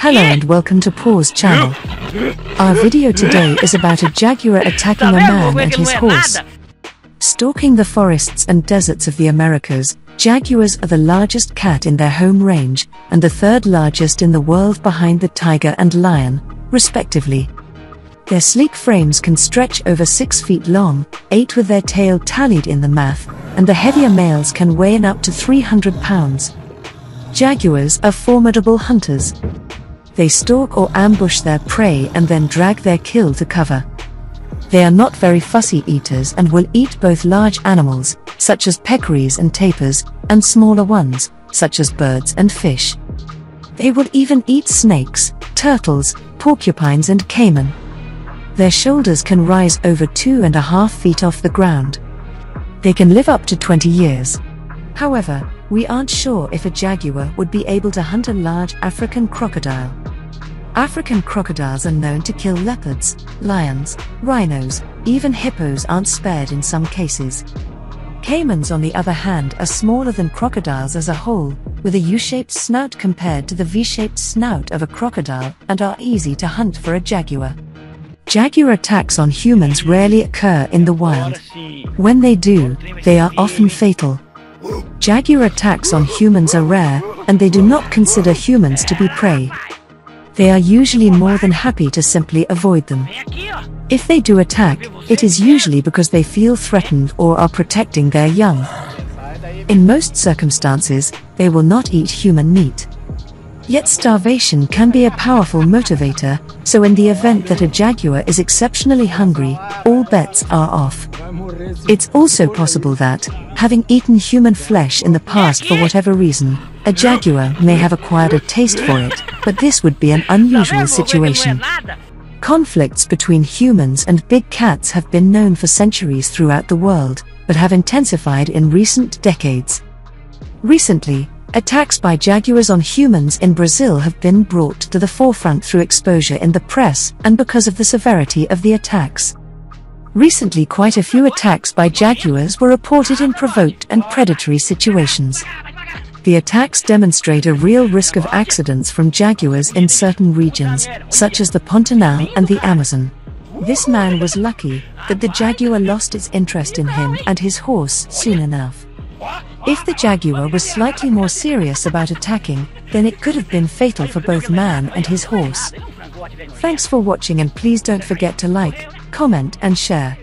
Hello and welcome to Paws channel. Our video today is about a jaguar attacking a man and his horse. Stalking the forests and deserts of the Americas, jaguars are the largest cat in their home range and the third largest in the world behind the tiger and lion, respectively. Their sleek frames can stretch over 6 feet long, 8 with their tail tallied in the math, and the heavier males can weigh in up to 300 pounds. Jaguars are formidable hunters. They stalk or ambush their prey and then drag their kill to cover. They are not very fussy eaters and will eat both large animals, such as peccaries and tapirs, and smaller ones, such as birds and fish. They will even eat snakes, turtles, porcupines, and caiman. Their shoulders can rise over two and a half feet off the ground. They can live up to 20 years. However, we aren't sure if a jaguar would be able to hunt a large African crocodile. African crocodiles are known to kill leopards, lions, rhinos, even hippos aren't spared in some cases. Caimans, on the other hand, are smaller than crocodiles as a whole, with a U shaped snout compared to the V shaped snout of a crocodile, and are easy to hunt for a jaguar. Jaguar attacks on humans rarely occur in the wild. When they do, they are often fatal. Jaguar attacks on humans are rare, and they do not consider humans to be prey they are usually more than happy to simply avoid them. If they do attack, it is usually because they feel threatened or are protecting their young. In most circumstances, they will not eat human meat. Yet starvation can be a powerful motivator, so in the event that a jaguar is exceptionally hungry, all bets are off. It's also possible that, having eaten human flesh in the past for whatever reason, a jaguar may have acquired a taste for it, but this would be an unusual situation. Conflicts between humans and big cats have been known for centuries throughout the world, but have intensified in recent decades. Recently, attacks by jaguars on humans in Brazil have been brought to the forefront through exposure in the press and because of the severity of the attacks. Recently, quite a few attacks by jaguars were reported in provoked and predatory situations. The attacks demonstrate a real risk of accidents from jaguars in certain regions, such as the Pantanal and the Amazon. This man was lucky that the jaguar lost its interest in him and his horse soon enough. If the jaguar was slightly more serious about attacking, then it could have been fatal for both man and his horse. Thanks for watching and please don't forget to like, comment and share.